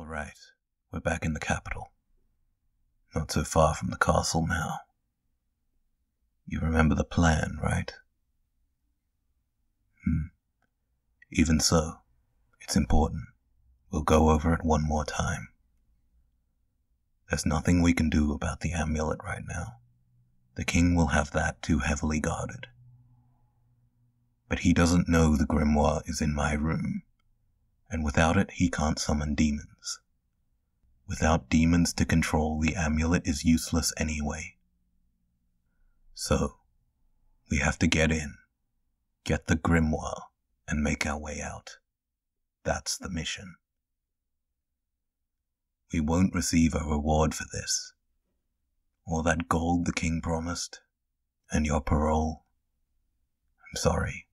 All right, we're back in the capital. Not so far from the castle now. You remember the plan, right? Hmm. Even so, it's important. We'll go over it one more time. There's nothing we can do about the amulet right now. The king will have that too heavily guarded. But he doesn't know the grimoire is in my room, and without it he can't summon demons. Without demons to control, the amulet is useless anyway. So, we have to get in, get the grimoire, and make our way out. That's the mission. We won't receive a reward for this. All that gold the king promised, and your parole. I'm sorry.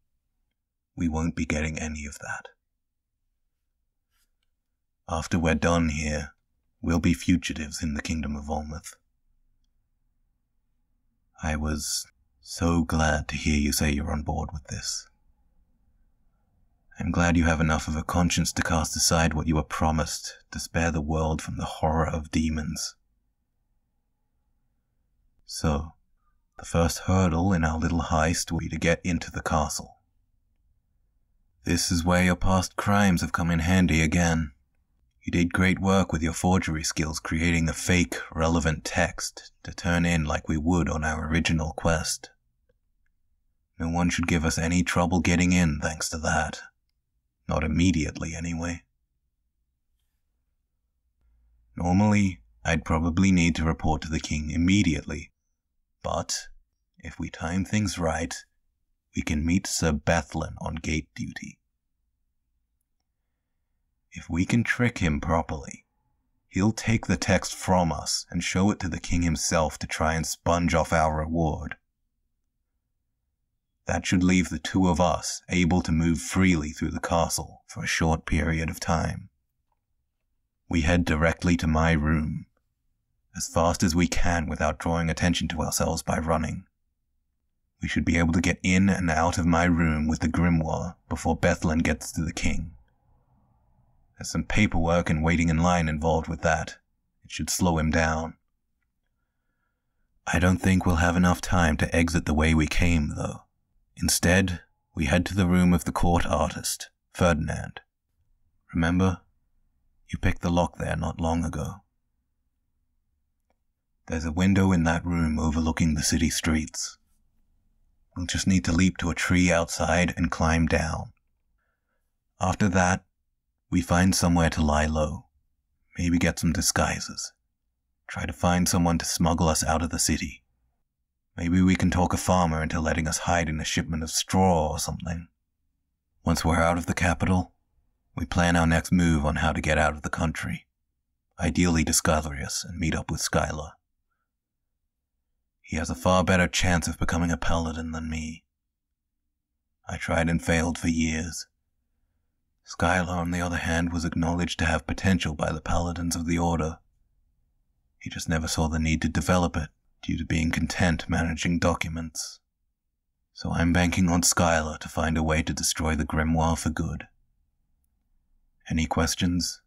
We won't be getting any of that. After we're done here, we'll be fugitives in the kingdom of Volmith. I was so glad to hear you say you're on board with this. I'm glad you have enough of a conscience to cast aside what you were promised to spare the world from the horror of demons. So, the first hurdle in our little heist will be to get into the castle. This is where your past crimes have come in handy again. You did great work with your forgery skills creating a fake, relevant text to turn in like we would on our original quest. No one should give us any trouble getting in thanks to that. Not immediately, anyway. Normally, I'd probably need to report to the king immediately, but if we time things right, we can meet Sir Bethlen on gate duty. If we can trick him properly, he'll take the text from us and show it to the king himself to try and sponge off our reward. That should leave the two of us able to move freely through the castle for a short period of time. We head directly to my room, as fast as we can without drawing attention to ourselves by running. We should be able to get in and out of my room with the grimoire before Bethlen gets to the king. There's some paperwork and waiting in line involved with that. It should slow him down. I don't think we'll have enough time to exit the way we came, though. Instead, we head to the room of the court artist, Ferdinand. Remember? You picked the lock there not long ago. There's a window in that room overlooking the city streets. We'll just need to leap to a tree outside and climb down. After that, we find somewhere to lie low. Maybe get some disguises. Try to find someone to smuggle us out of the city. Maybe we can talk a farmer into letting us hide in a shipment of straw or something. Once we're out of the capital, we plan our next move on how to get out of the country. Ideally to Scathrius and meet up with Skylar. He has a far better chance of becoming a paladin than me. I tried and failed for years. Skylar, on the other hand, was acknowledged to have potential by the paladins of the Order. He just never saw the need to develop it due to being content managing documents. So I'm banking on Skylar to find a way to destroy the grimoire for good. Any questions?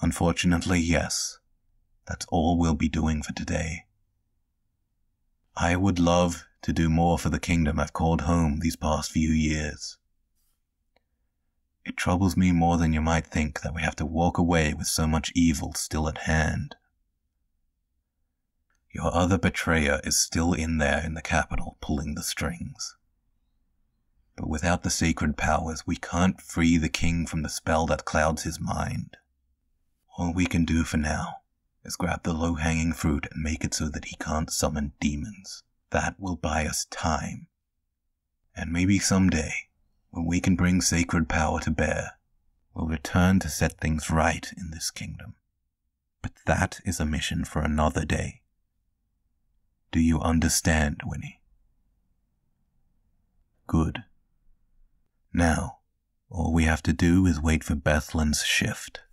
Unfortunately, yes. That's all we'll be doing for today. I would love to do more for the kingdom I've called home these past few years. It troubles me more than you might think that we have to walk away with so much evil still at hand. Your other betrayer is still in there in the capital pulling the strings. But without the sacred powers, we can't free the king from the spell that clouds his mind. All we can do for now is grab the low hanging fruit and make it so that he can't summon demons. That will buy us time. And maybe someday when we can bring sacred power to bear, we'll return to set things right in this kingdom. But that is a mission for another day. Do you understand, Whinny? Good. Now, all we have to do is wait for Bethlen's shift.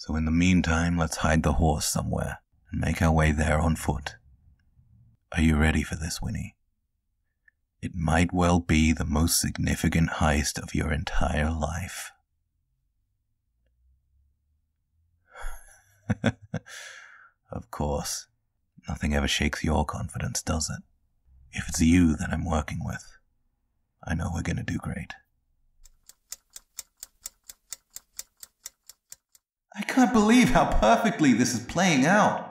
So in the meantime, let's hide the horse somewhere and make our way there on foot. Are you ready for this, Whinny? It might well be the most significant heist of your entire life. of course, nothing ever shakes your confidence, does it? If it's you that I'm working with, I know we're gonna do great. I can't believe how perfectly this is playing out.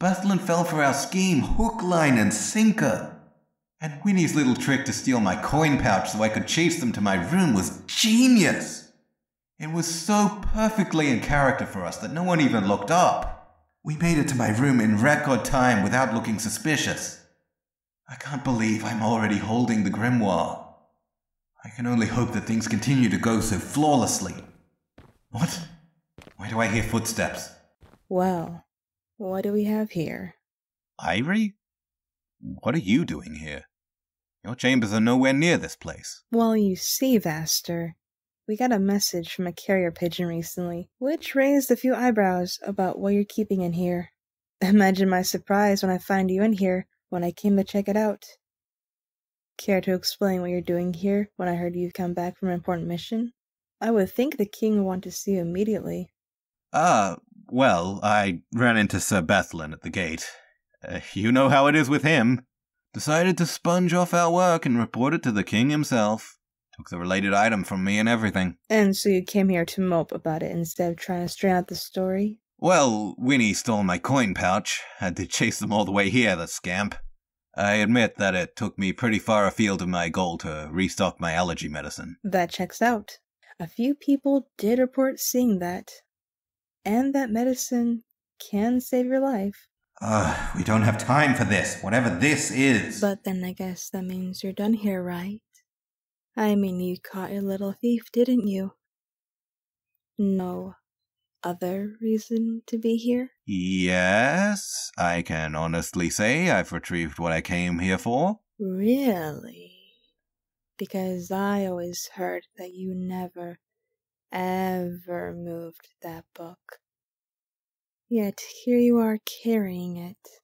Bethlen fell for our scheme hook, line, and sinker. And Whinny's little trick to steal my coin pouch so I could chase them to my room was genius. It was so perfectly in character for us that no one even looked up. We made it to my room in record time without looking suspicious. I can't believe I'm already holding the grimoire. I can only hope that things continue to go so flawlessly. What? Why do I hear footsteps? Well, what do we have here? Ivory? What are you doing here? Your chambers are nowhere near this place. Well, you see, Vaster, we got a message from a carrier pigeon recently, which raised a few eyebrows about what you're keeping in here. Imagine my surprise when I find you in here when I came to check it out. Care to explain what you're doing here when I heard you've come back from an important mission? I would think the king would want to see you immediately. Ah, well, I ran into Sir Bethlen at the gate. Uh, you know how it is with him. Decided to sponge off our work and report it to the king himself. Took the related item from me and everything. And so you came here to mope about it instead of trying to straighten out the story? Well, Whinny stole my coin pouch. Had to chase them all the way here, the scamp. I admit that it took me pretty far afield of my goal to restock my allergy medicine. That checks out. A few people did report seeing that. And that medicine can save your life. Ugh, we don't have time for this, whatever this is. But then I guess that means you're done here, right? I mean, you caught your little thief, didn't you? No other reason to be here? Yes, I can honestly say I've retrieved what I came here for. Really? Because I always heard that you never, ever moved that book. Yet here you are carrying it.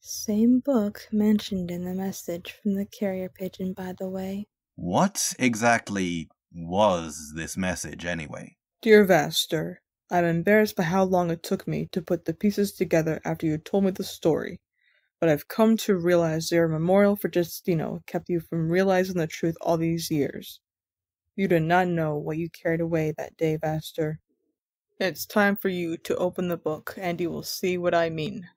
Same book mentioned in the message from the carrier pigeon, by the way. What exactly was this message, anyway? Dear Vaster, I'm embarrassed by how long it took me to put the pieces together after you told me the story, but I've come to realize your memorial for Justino kept you from realizing the truth all these years. You do not know what you carried away that day, Vaster. It's time for you to open the book, and you will see what I mean.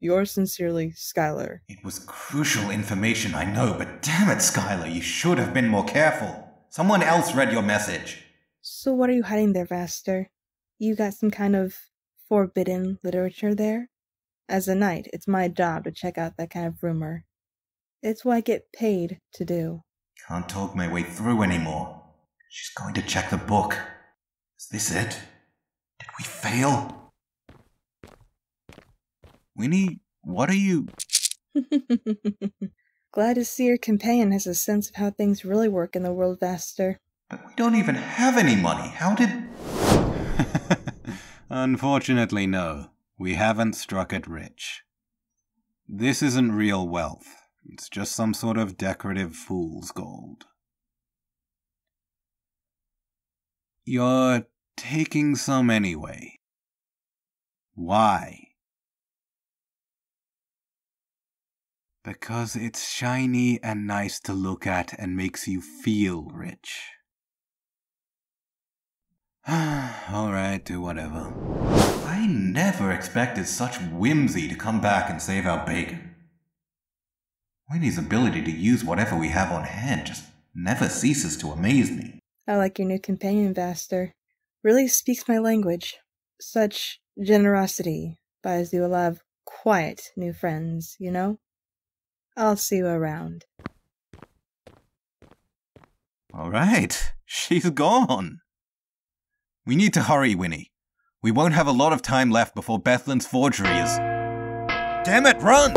Yours sincerely, Skylar. It was crucial information, I know, but damn it, Skylar, you should have been more careful. Someone else read your message. So what are you hiding there, Vaster? You got some kind of forbidden literature there? As a knight, it's my job to check out that kind of rumor. It's what I get paid to do. Can't talk my way through anymore. She's going to check the book. Is this it? Did we fail? Whinny, what are you. Glad to see your companion has a sense of how things really work in the world, Vaster. But we don't even have any money. How did. Unfortunately, no. We haven't struck it rich. This isn't real wealth. It's just some sort of decorative fool's gold. You're taking some anyway. Why? Because it's shiny and nice to look at and makes you feel rich. Alright, do whatever. I never expected such whimsy to come back and save our bacon. Whinny's ability to use whatever we have on hand just never ceases to amaze me. I like your new companion, Vaster. Really speaks my language. Such generosity buys you a lot of quiet new friends, you know? I'll see you around. All right, she's gone. We need to hurry, Whinny. We won't have a lot of time left before Bethlen's forgery is. Damn it, run!